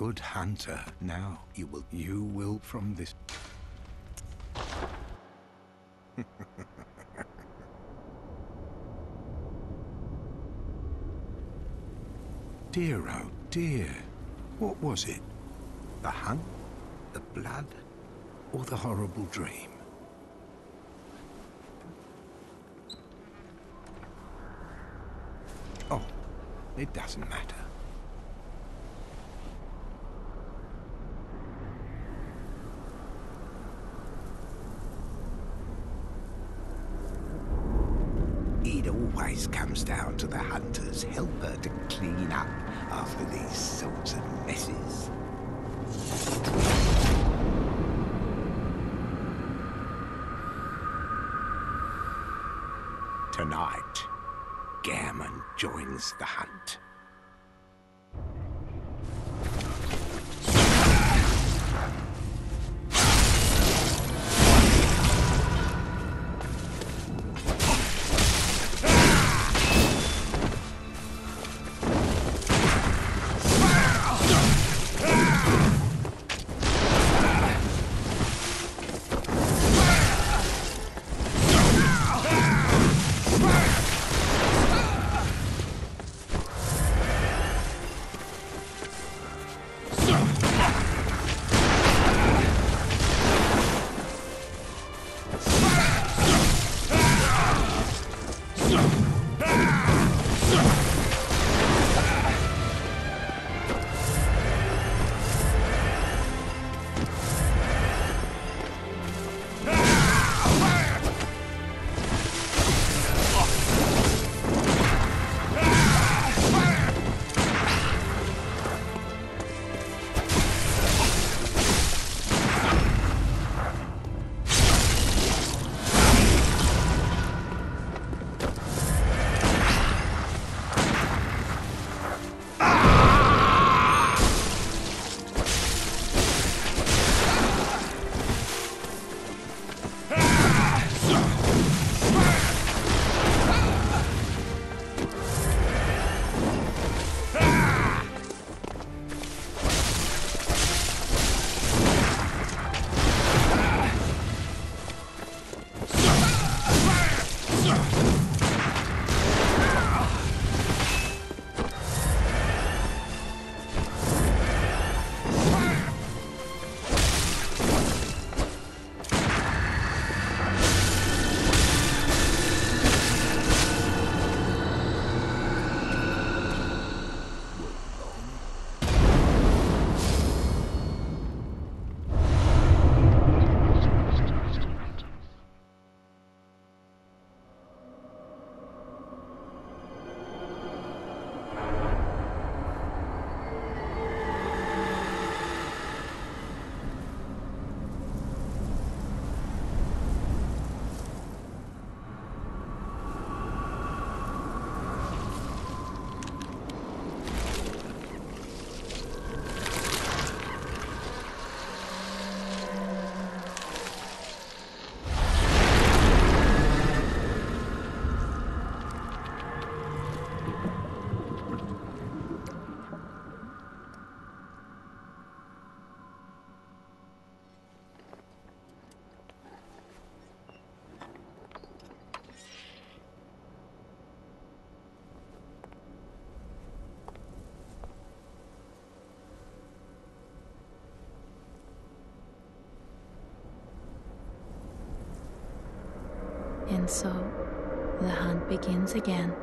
good hunter. Now you will you will from this Dear oh dear. What was it? The hunt? The blood? Or the horrible dream? Oh, it doesn't matter. It always comes down to the hunter's helper to clean up after these sorts of messes. Tonight, Gehrman joins the hunt. And so the hunt begins again.